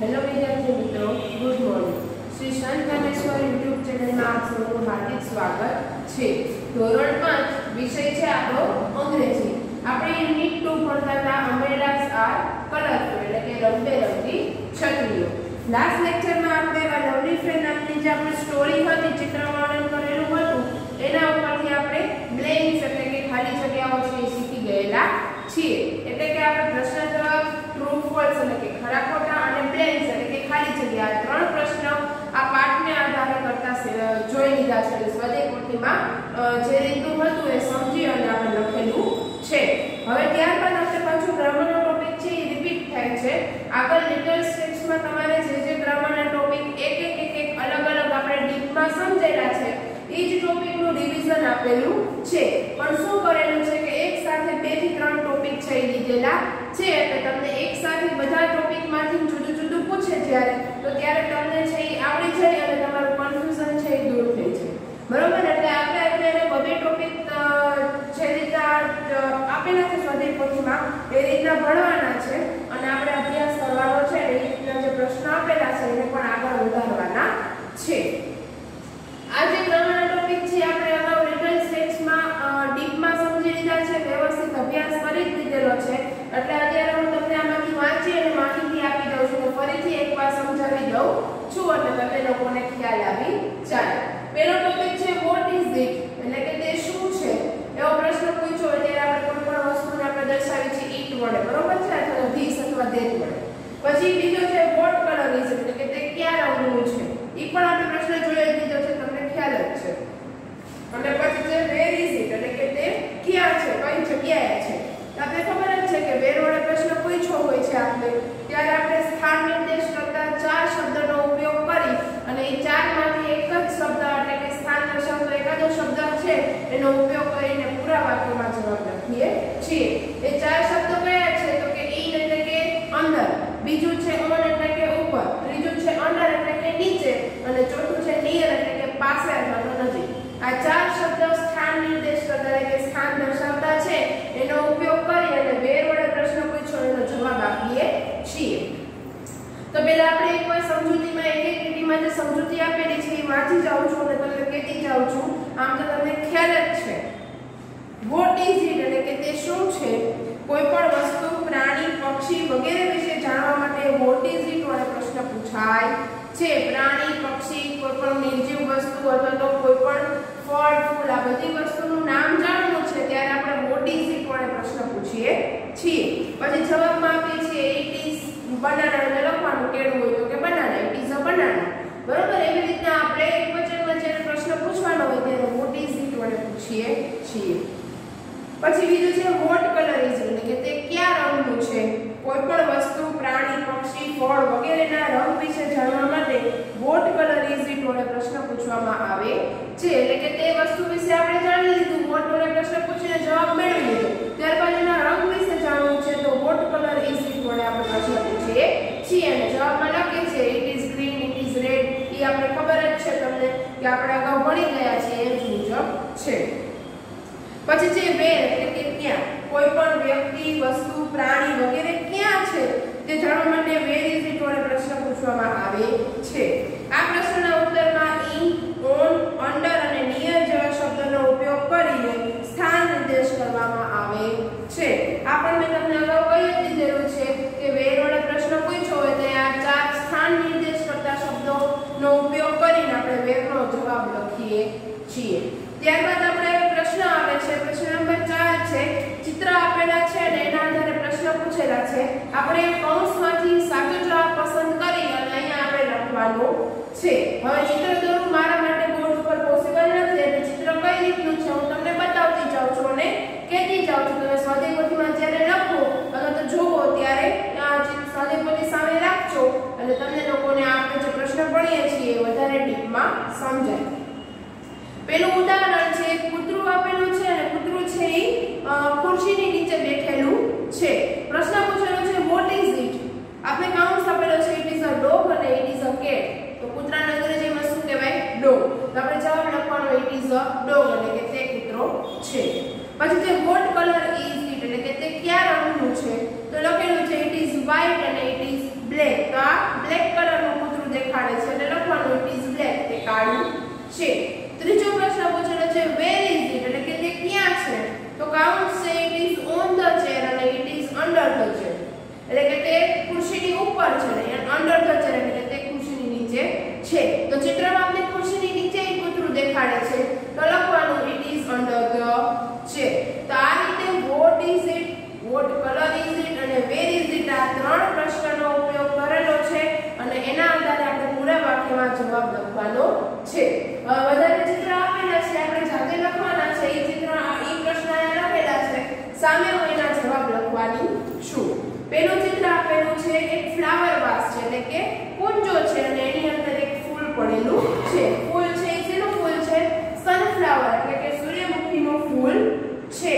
Hello વિદ્યાર્થી મિત્રો good morning Shri સંત જ્ઞાનેશ્વર યુટ્યુબ ચેનલમાં આપ સૌનું હાર્દિક સ્વાગત છે. ધોરણ પાંચ, વિષય છે આપણો અંગ્રેજી. આપણે યુનિટ ટુ ભણતા હતા અમેરાસ આર કલરફુલ, એટલે કે રંગબેરંગી છત્રીઓ. લાસ્ટ લેક્ચરમાં આપણે એવા લવલી ફ્રેન્ડ નામની જે આપણે સ્ટોરી હતી ચિત્રવર્ણન કરેલું હતું, એના ઉપરથી આપણે બ્લેન્ક્સ એટલે કે ખાલી જગ્યાઓ છે એ શીખી ગયેલા છીએ. એટલે કે આપણે પ્રશ્ન જવાબ ટ્રુ ફોલ્સ એટલે કે ખરા ખોટા અને બ્લેન્ક્સ એટલે કે ખાલી જગ્યા ત્રણ પ્રશ્ન આ પાઠને આધારે કરતા જોઈ લીધા છે. સ્વાધ્યાય પોથીમાં જે રીતનું હતું એ સમજી અને આપણે લખેલું છે. હવે ત્યારબાદ આપણે પાછું ગ્રામરનો ટોપિક છે એ રિપીટ થાય છે. આગળ લિટલ સ્ટેપ્સમાં તમારે જે જે ગ્રામરના ટોપિક એક એક એક એક અલગ અલગ આપણે ડીપમાં સમજેલા છે એ જ ટોપિકનું રિવિઝન આપેલું છે. પણ શું કરેલું છે કે એક સાથે બેથી ત્રણ ટોપિક છે એ લીધેલા છે એટલે તમને એક સાથે બધા ટોપિકમાંથી જુદું જુદું પૂછે જ્યારે, તો ત્યારે તમને છે એ આવડી જાય અને તમારું કન્ફ્યુઝન છે એ દૂર થઈ જાય. બરોબર? એટલે આપણે અત્યારે બબે ટોપિક જે રીતના આપેલા છે સ્વાધ્યાય પોથીમાં એ રીતના ભણવાના છે અને આપણે અભ્યાસ કરવાનો છે એ રીતના જે પ્રશ્ન આપેલા છે એને પણ આગળ વધારવાના છે આ જે ગ્રામરના ટોપિક છે આપણે અગાઉ લિટલ સ્ટેટ્સમાં ડીપમાં સમજી લીધા છે વ્યવસ્થિત અભ્યાસ કરી જ લીધેલો છે એટલે અત્યારે હું તમને આમાંથી વાંચી અને માહિતી આપી દઉં છું. ફરીથી એકવાર સમજાવી દઉં છું એટલે તમને લોકોને ખ્યાલ આવી જાય. પહેલો ટોપિક છે વોટ ઇઝ ઇટ એટલે કે તે શું છે? એવો પ્રશ્ન હોય ત્યારે આપણે કોઈ પણ વસ્તુને આપણે દર્શાવી છે ઇટ વડે. બરોબર છે? અથવા ધીસ અથવા ધેટ વડે. પછી બીજો છે વોટ કલર ઇઝ એટલે કે તે કયા રંગનું છે ઈ પણ આપણે પ્રશ્ન જોઈ જ લીધો છે તમને ખ્યાલ જ છે અને પછી છે વેર ઇઝ ઇટ એટલે કે તે ક્યાં છે કઈ જગ્યાએ છે તો આપણે ખબર જ છે કે વેર વડે પ્રશ્ન પૂછ્યો છે ત્યારે આપણે સ્થાન નિર્દેશ કરતા ચાર શબ્દનો ઉપયોગ કરી અને એ ચારમાંથી એક જ શબ્દ એટલે કે સ્થાન દર્શાવતો એકાદો શબ્દ છે, એનો ઉપયોગ કરીને પૂરા વાક્યમાં જવાબ લખીએ છીએ. એ ચાર શબ્દો કયા છે? તો કે ઇન એટલે કે અંદર, બીજું છે ઓન એટલે કે ઉપર, ત્રીજું છે અંડર એટલે કે નીચે, અને ચોથું છે નિયર એટલે કે પાસે અથવા નજીક. આ ચાર શબ્દ સ્થાન નિર્દેશ કરતા એટલે કે સ્થાન દર્શાવતા છે, એનો ઉપયોગ કરી અને વેર વડે પ્રશ્ન પૂછ્યો એનો જવાબ આપીએ છીએ. તો પહેલા આપણે એકવાર સમજૂતીમાં એક એક લીટીમાં જે સમજૂતી આપેલી છે એ વાંચી જાઉં છું અને તમને કહેતી જાઉં છું. આમ તો તમને ખ્યાલ જ છે. વોટ ઇઝ ઇટ એટલે કે તે શું છે? કોઈ પણ વસ્તુ, પ્રાણી, પક્ષી વગેરે વિશે જાણવા માટે વોટ ઇઝ ઇટ વાળો પ્રશ્ન પૂછાય છે. પ્રાણી, પક્ષી કોઈ પણ નિર્જીવ વસ્તુ અથવા તો કોઈ પણ ફળ, ફૂલ, આ બધી વસ્તુનું નામ જાણવું છે ત્યારે આપણે વોટ ઇઝ ઇટ વાળો પ્રશ્ન પૂછીએ છીએ. પછી જવાબમાં આપીએ છીએ ઇટ ઇઝ બનાના લખવાનું કેળું હોય તો કે banana it is a banana. બરોબર? એવી રીતના આપણે એક વચનમાં જ્યારે પ્રશ્ન પૂછવાનો હોય ત્યારે વોટ ઇઝ ઇટ વડે પૂછીએ છીએ. પછી બીજું છે વોટ કલર ઇઝ એટલે કે તે કયા રંગનું છે? કોઈ પણ વસ્તુ, પ્રાણી, પક્ષી, ફળ વગેરેના રંગ વિશે જાણવા માટે વોટ કલર ઇઝ ઇટ વડે પ્રશ્ન પૂછવામાં આવે છે. એટલે કે તે વસ્તુ વિશે આપણે જાણી લીધું. વોટ વડે પ્રશ્ન પૂછીને જવાબ મેળવી લીધો. ત્યારબાદ એના રંગ વિશે જાણવું છે તો વોટ કલર ઇઝ ઇટ વડે આપણે પ્રશ્ન પૂછીએ છીએ અને જવાબમાં લખે છે it is green it is red એ આપણે ખબર જ છે તમને કે આપણે અગાઉ ભણી ગયા છીએ એ મુજબ છે. પછી છે વેર એટલે કે ક્યાં? કોઈ પણ વ્યક્તિ, વસ્તુ, પ્રાણી વગેરે ક્યાં છે? તે જાણવા માટે વેર ઇઝ ઇટ વડે પ્રશ્ન પૂછવામાં આવે છે. આ પ્રશ્નના ઉત્તરમાં ઇન ઓન અંડર અને નિયર જેવા શબ્દોનો ઉપયોગ કરીને સ્થાન નિર્દેશ કરવામાં આવે છે આ પણ મેં તમને અગાઉ કહી જ દીધેલું છે કે વેર વડે પ્રશ્ન પૂછ્યો હોય તો આ ચાર સ્થાન નિર્દેશ કરતા શબ્દોનો ઉપયોગ કરીને આપણે વેરનો જવાબ લખીએ છીએ. ત્યારબાદ આપણે પ્રશ્ન આવે છે. પ્રશ્ન નંબર ચાર છે, ચિત્ર આપેલા છે અને એના આધારે પ્રશ્ન પૂછેલા છે. આપણે કૌંસમાંથી સાચો જવાબ પસંદ કરી અને અહીંયા આપણે લખવાનો છે. હવે ચિત્ર દોરું, મારા માટે બોર્ડ ઉપર પોસિબલ નથી એટલે ચિત્ર કઈ રીતનું છે હું તમને બતાવતી જાઉં છું અને કહેતી જાઉં છું તમે સ્વાધ્યાય પોથીમાં જ્યારે લખો અથવા તો જુઓ ત્યારે આ ચિત્ર સ્વાધ્યાય પોથી સામે રાખજો અને તમને લોકોને આપણે જે પ્રશ્ન ભણીએ છીએ એ વધારે ડીપમાં સમજાય પેલું ઉદાહરણ છે એક કૂતરું આપેલું છે અને કૂતરું છે એ અ, ખુરશીની નીચે બેઠેલું છે પ્રશ્ન પૂછેલો છે વોટ ઇઝ ઇટ આપણે કાઉન્સ આપેલો છે ઇટ ઇઝ અ ડોગ અને ઇટ ઇઝ અ કેટ તો કૂતરાને અંગ્રેજીમાં શું કહેવાય ડોગ તો આપણે જવાબ લખવાનો ઇટ ઇઝ અ ડોગ એટલે કે તે કૂતરો છે પછી છે વોટ કલર ઇઝ ઇટ એટલે કે તે કયા રંગનું છે તો લખેલું છે ઇટ ઇઝ વ્હાઇટ અને ઇટ ઇઝ બ્લેક તો આ બ્લેક એટલે કે તે ખુરશીની ઉપર છે ને અંડર ધ ચેર એટલે તે ખુરશીની નીચે છે તો ચિત્રમાં આપણે ખુરશીની નીચે એક કૂતરું દેખાડે છે તો લખવાનું it is under the chair તો આ રીતે what is it what colour is it અને વેર ઇઝ ઇટ આ ત્રણ પ્રશ્નનો ઉપયોગ કરેલો છે અને એના આધારે આપણે પૂરા વાક્યમાં જવાબ લખવાનો છે. વધારે ચિત્ર આપેલા છે, આપણે જાતે લખવાના છે. એ ચિત્ર એ પ્રશ્ન અહીંયા લખેલા છે. સામે હું એના જવાબ લખવાની છું. પેલું ચિત્ર આપેલું છે, એક ફ્લાવર વાસ છે, એટલે કે કુંજો છે, અને એની અંદર એક ફૂલ પડેલું છે. ફૂલ છે, એ શેનું ફૂલ છે? સનફ્લાવર એટલે કે સૂર્યમુખીનું ફૂલ છે.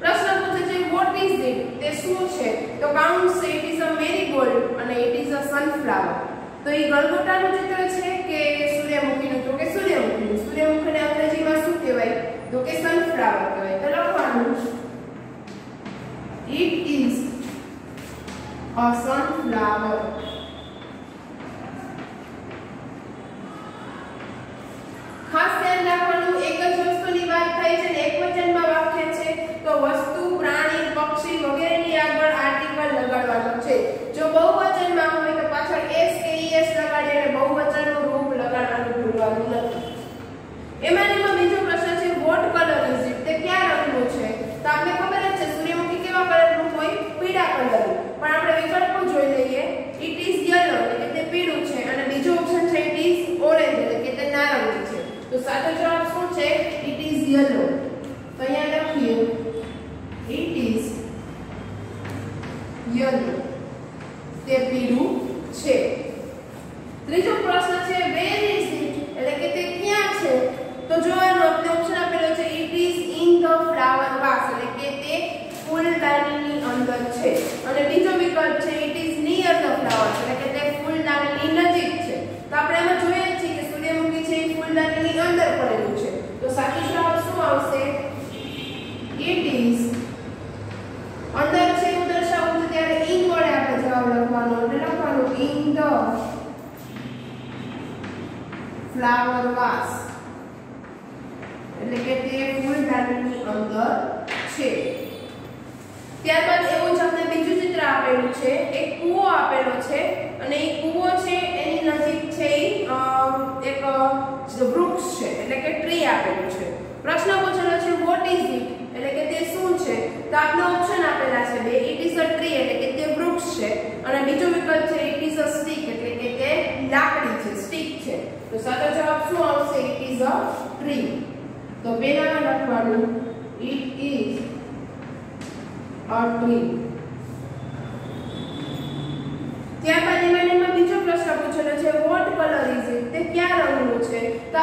પ્રશ્ન પૂછે છે વોટ ઇઝ ઇટ તે શું છે? તો count it is a marigold અને ઇટ ઇઝ અ સનફ્લાવર તો એ ગલગોટાનું ચિત્ર છે કે સૂર્યમુખીનું તો કે સૂર્યમુખીનું સૂર્યમુખીને અંગ્રેજીમાં શું કહેવાય તો કે સનફ્લાવર કહેવાય તો લખવાનું ઇટ ઇઝ અ સનફ્લાવર ખાસ ધ્યાન રાખવાનું, એક જ વસ્તુની વાત થાય છે ને એક વચનમાં વાક્ય છે તો વસ્તુ, પ્રાણી, પક્ષી વગેરેની આગળ આર્ટિકલ લગાડવાનો છે. જો બહુવચનમાં હોય તો પાછળ એસ કે અને બહુવચનનું રૂપ લગાડવાનું ભૂલવાનું નથી. એમાં એમાં બીજો પ્રશ્ન છે વોટ કલર ઇઝ ઇટ તે કયા રંગનું છે? તો આપણે ખબર જ છે, સૂર્યમુખી કેવા કલરનું હોય? પીળા કલરનું. પણ આપણે વિકલ્પો જોઈ લઈએ. ઇટ ઇઝ યલો એટલે તે પીળું છે. અને બીજો ઓપ્શન છે ઇટ ઇઝ ઓરેન્જ એટલે કે તે નારંગી છે. તો સાચો જવાબ શું છે? ઇટ ઇઝ યલો તો અહીંયા લખીએ. ઇટ ઇઝ યલો તે પીળું છે ત્રીજો પ્રશ્ન છે વેર ઇઝ ઇટ એટલે કે તે ક્યાં છે તો જોવાનો આપણે ઓપ્શન આપેલો છે it is in the flower vase એટલે કે તે ફૂલદાનીની અંદર છે. અને બીજો વિકલ્પ છે it is near the flower એટલે કે તે ફૂલદાનીની નજીક છે. તો આપણે એમાં જોઈએ છીએ કે સૂર્યમુખી છે એ ફૂલદાનીની અંદર પડેલું છે. તો સાચું જવાબ શું આવશે? ઇટ ઇઝ અંદર છે એવું દર્શાવું છે ત્યારે ઇન વડે આપણે જવાબ લખવાનો? એટલે લખવાનું ઇન ધ ફ્લાવર વાસ એટલે કે તે ફૂલદાનીની અંદર છે. ત્યારબાદ એવું ચિત્ર આપેલું છે, એક કૂવો આપેલો છે, અને એ કૂવો છે, એની નજીક છે એક વૃક્ષ છે, એટલે કે ટ્રી આપેલું છે. પ્રશ્ન પૂછેલો છે વોટ ઇઝ ઇટ એટલે કે તે શું છે? તો આપણે ઓપ્શન આપેલા છે બે ઇટ ઇઝ અ ટ્રી એટલે કે તે વૃક્ષ છે. અને બીજો વિકલ્પ છે ઇટ ઇઝ અ સ્ટીક એટલે કે તે લાકડી છે સ્ટીક છે. તો સાચો જવાબ શું આવશે? ઇટ ઇઝ અ ટ્રી તો પહેલામાં લખવાનું ઇટ ઇઝ અ ટ્રી ત્યારબાદ એમાં એમાં બીજો પ્રશ્ન પૂછેલો છે વોટ કલર ઇઝ ઇટ તે કયા રંગનું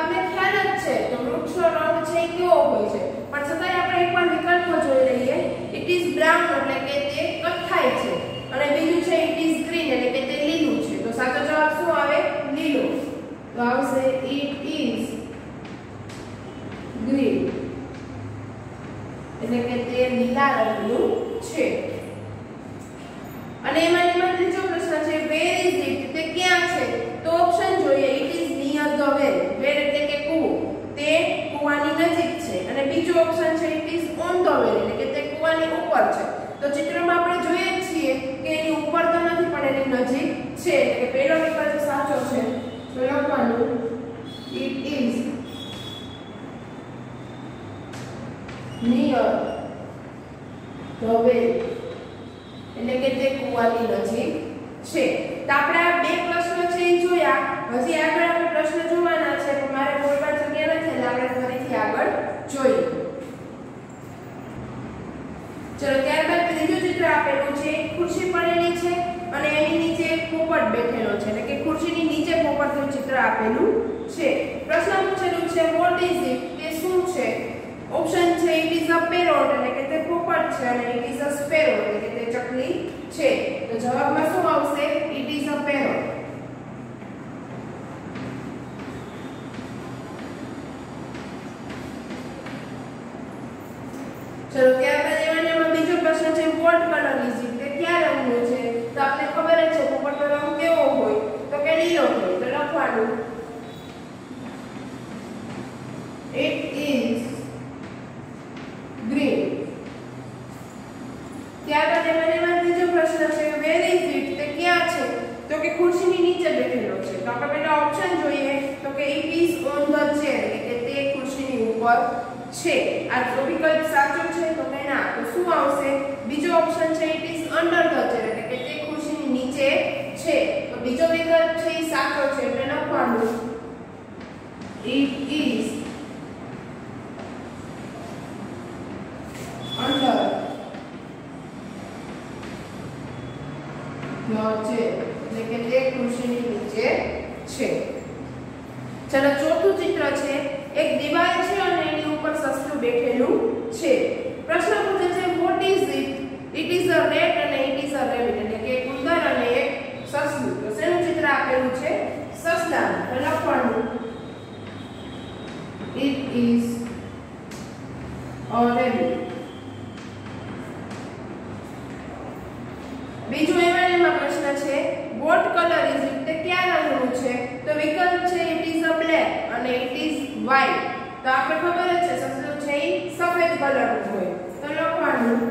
છે ખ્યાલ જ છે કે વૃક્ષનો રંગ છે એ કેવો હોય છે. પણ છતાંય આપણે એકવાર વિકલ્પો જોઈ લઈએ. ઇટ ઇઝ બ્રાઉન એટલે કે તે કથ્થાઈ છે. અને બીજું છે ઇટ ઇઝ ગ્રીન એટલે કે તે લીલું છે. તો સાચો જવાબ શું આવે? લીલો. તો આવશે ઇટ ઇઝ ગ્રીન એટલે કે તે લીલા રંગનું છે. અને એમાં એમાં ત્રીજો પ્રશ્ન છે વેર ઇઝ ઇટ તે ક્યાં છે? તો ઓપ્શન જોઈએ it is near the where તે કૂવાની નજીક છે અને બીજો ઓપ્શન છે it is on the well એટલે કે તે કૂવાની ઉપર છે. તો ચિત્રમાં આપણે જોઈએ છીએ કે એની ઉપર તો નથી, પણ એની નજીક છે, એટલે કે પહેલો વિકલ્પ સાચો છે. તો લખવાનું it is near the well એટલે કે તે કૂવાની નજીક છે. તો આપણે આ બે પ્રશ્નો છે એ જોયા. હજી આગળ આપણે પ્રશ્ન જોવાના છે પણ મારે બોર્ડમાં જગ્યા નથી એટલે આપણે ફરીથી આગળ જોઈએ. ચલો, ત્યારબાદ ત્રીજું ચિત્ર આપેલું છે ખુરશી પડેલી છે અને એની નીચે એક પોપટ બેઠેલો છે. એટલે કે ખુરશીની નીચે પોપટનું ચિત્ર આપેલું છે. પ્રશ્ન પૂછેલું છે વોટ ઇઝ ઇટ તે શું છે? ઓપ્શન છે ઇટ ઇઝ અ પેરોટ એટલે કે તે પોપટ છે અને ઇટ ઇઝ અ સ્પેરો એટલે કે તે ચકલી છે. તો જવાબમાં શું આવશે? ઇટ ઇઝ અ પેરોટ ચલો, ત્યારબાદ એવાનામાં બીજો પ્રશ્ન છે પોટ કલરની જીપ તે ક્યાં રંગનું છે? તો આપણે ખબર જ છે, પોપટનો રંગ કેવો હોય? તો કે લીલો હોય? તો લખવાનું. ઇટ ઇઝ ગ્રીન ત્યારબાદ એવાનામાં બીજો પ્રશ્ન છે વેર ઇઝ ઇટ તે ક્યાં છે? તો કે ખુરશીની નીચે બેઠેલો છે. તો આપણે પેલા ઓપ્શન જોઈએ. તો કે it is on the chair એટલે તે ખુરશીની ઉપર છે. આ વિકલ્પ સાચો ના, તો શું આવશે? બીજો ઓપ્શન છે it is under the chair એટલે કે તે ખુરશીની નીચે છે. તો બીજો વિકલ્પ છે, એ સાચો છે, એટલે લખવાનું it is under the chair એટલે કે તે ખુરશીની નીચે છે. ચલો, ચોથું ચિત્ર છે એક દિવાલ છે અને એની ઉપર સસલું બેઠેલું છે પ્રશ્ન પૂછે છે what is it it is a rat અને ઇટ ઇઝ અ રેબિટ એટલે કે એક ઉંદર અને એક સસલું તો શેનું ચિત્ર આપેલું છે તો લખવાનું it is already બીજું એમાં પ્રશ્ન છે વોટ કલર ઇઝ ઇટ તે ક્યાં રંગનું છે? તો વિકલ્પ છે ઇટ ઇઝ અ બ્લેક અને ઇટ ઇઝ white. તો આપણે ખબર જ છે સસલું છે, એ સફેદ કલરનું હોય. તો લખવાનું.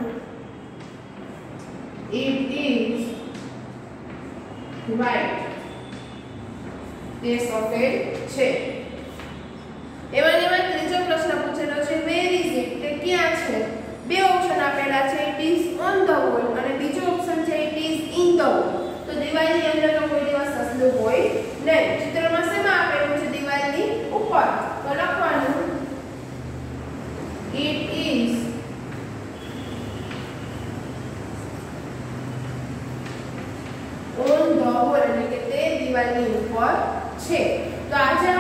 It is white. તે સફેદ છે. એમાં એમાં ત્રીજો પ્રશ્ન પૂછેલો છે વેર ઇઝ ઇટ તે ક્યાં છે? બે ઓપ્શન આપેલા છે it is on the wall અને બીજો ઓપ્શન છે it is in the wall તો દિવાલની અંદર તો કોઈ દિવસ સસલું હોય નહીં. ચિત્રમાં શેમાં આપેલું છે? દિવાલની ઉપર તો લખવાનું it is on the wall એટલે કે તે દિવાલની ઉપર છે તો